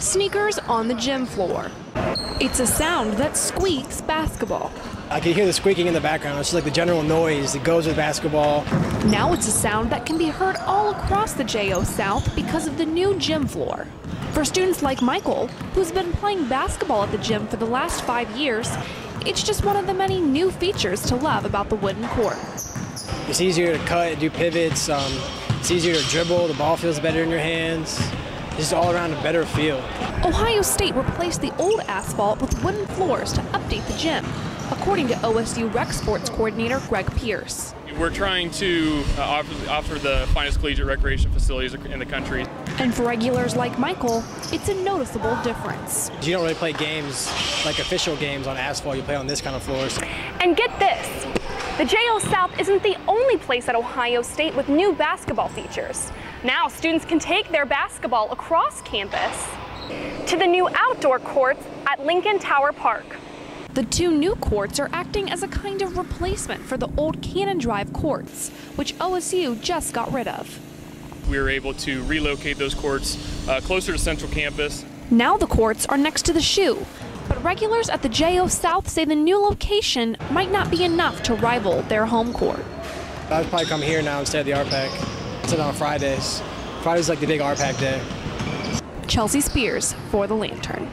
sneakers on the gym floor. It's a sound that squeaks basketball. I can hear the squeaking in the background. It's just like the general noise that goes with basketball. Now it's a sound that can be heard all across the JO South because of the new gym floor. For students like Michael, who's been playing basketball at the gym for the last five years, it's just one of the many new features to love about the wooden court. It's easier to cut, do pivots. Um, it's easier to dribble. The ball feels better in your hands. It's just all around a better feel. Ohio State replaced the old asphalt with wooden floors to update the gym, according to OSU Rec Sports Coordinator Greg Pierce. We're trying to uh, offer, offer the finest collegiate recreation facilities in the country. And for regulars like Michael, it's a noticeable difference. You don't really play games like official games on asphalt. You play on this kind of floors. And get this, the JO South isn't the only place at Ohio State with new basketball features. Now students can take their basketball across campus to the new outdoor courts at Lincoln Tower Park. The two new courts are acting as a kind of replacement for the old Cannon Drive courts, which OSU just got rid of. We were able to relocate those courts uh, closer to central campus. Now the courts are next to the shoe, but regulars at the JO South say the new location might not be enough to rival their home court. I'd probably come here now instead of the RPAC. Instead on Fridays. Friday's like the big RPAC day. Chelsea Spears for The Lantern.